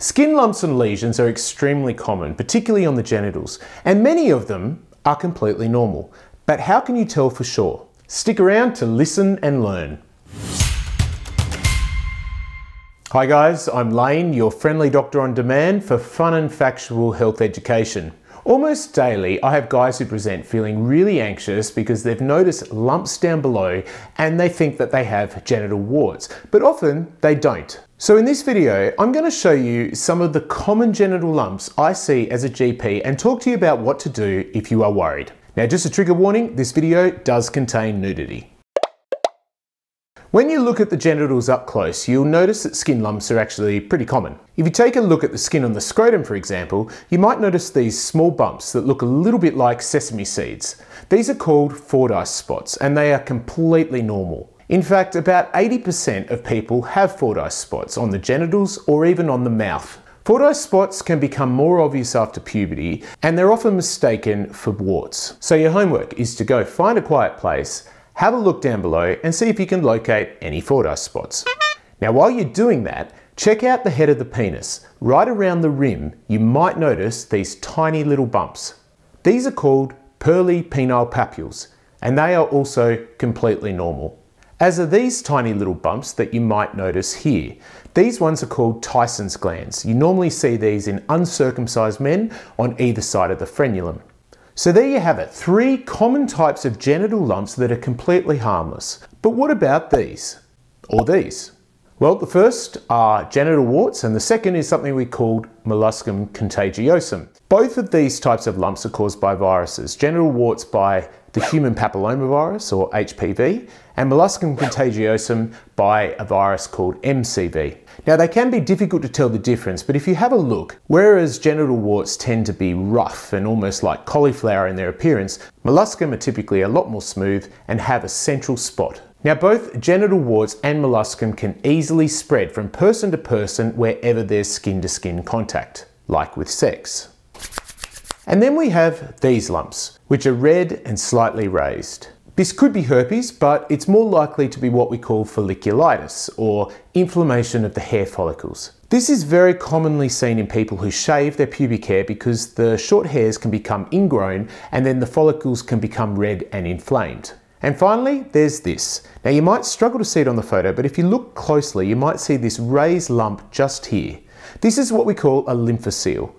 Skin lumps and lesions are extremely common, particularly on the genitals, and many of them are completely normal. But how can you tell for sure? Stick around to listen and learn. Hi guys, I'm Lane, your friendly doctor on demand for fun and factual health education. Almost daily, I have guys who present feeling really anxious because they've noticed lumps down below and they think that they have genital warts, but often they don't. So in this video, I'm going to show you some of the common genital lumps I see as a GP and talk to you about what to do if you are worried. Now just a trigger warning, this video does contain nudity. When you look at the genitals up close, you'll notice that skin lumps are actually pretty common. If you take a look at the skin on the scrotum, for example, you might notice these small bumps that look a little bit like sesame seeds. These are called Fordyce spots, and they are completely normal. In fact, about 80% of people have Fordyce spots on the genitals or even on the mouth. Fordyce spots can become more obvious after puberty, and they're often mistaken for warts. So your homework is to go find a quiet place, have a look down below and see if you can locate any Fordyce spots. Now while you're doing that, check out the head of the penis. Right around the rim, you might notice these tiny little bumps. These are called pearly penile papules, and they are also completely normal. As are these tiny little bumps that you might notice here. These ones are called Tyson's glands. You normally see these in uncircumcised men on either side of the frenulum. So there you have it, three common types of genital lumps that are completely harmless. But what about these? Or these? Well, the first are genital warts and the second is something we called molluscum contagiosum. Both of these types of lumps are caused by viruses. Genital warts by the human papillomavirus or HPV and molluscum contagiosum by a virus called MCV. Now they can be difficult to tell the difference, but if you have a look, whereas genital warts tend to be rough and almost like cauliflower in their appearance, molluscum are typically a lot more smooth and have a central spot. Now both genital warts and molluscum can easily spread from person to person wherever there's skin to skin contact, like with sex. And then we have these lumps, which are red and slightly raised. This could be herpes, but it's more likely to be what we call folliculitis, or inflammation of the hair follicles. This is very commonly seen in people who shave their pubic hair because the short hairs can become ingrown and then the follicles can become red and inflamed. And finally, there's this. Now you might struggle to see it on the photo, but if you look closely, you might see this raised lump just here. This is what we call a lymphocele.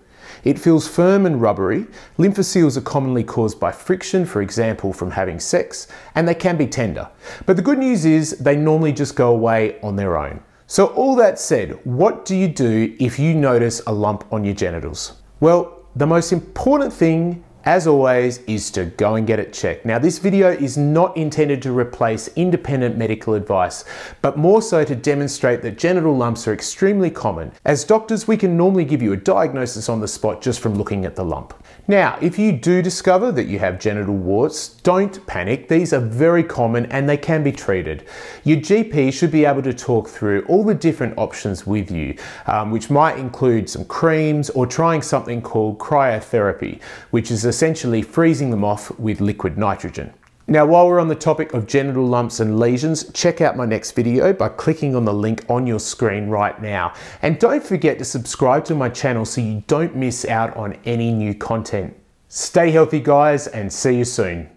It feels firm and rubbery. Lymphoceles are commonly caused by friction, for example, from having sex, and they can be tender. But the good news is they normally just go away on their own. So all that said, what do you do if you notice a lump on your genitals? Well, the most important thing as always, is to go and get it checked. Now, this video is not intended to replace independent medical advice, but more so to demonstrate that genital lumps are extremely common. As doctors, we can normally give you a diagnosis on the spot just from looking at the lump. Now, if you do discover that you have genital warts, don't panic. These are very common and they can be treated. Your GP should be able to talk through all the different options with you, um, which might include some creams or trying something called cryotherapy, which is essentially freezing them off with liquid nitrogen. Now, while we're on the topic of genital lumps and lesions, check out my next video by clicking on the link on your screen right now. And don't forget to subscribe to my channel so you don't miss out on any new content. Stay healthy, guys, and see you soon.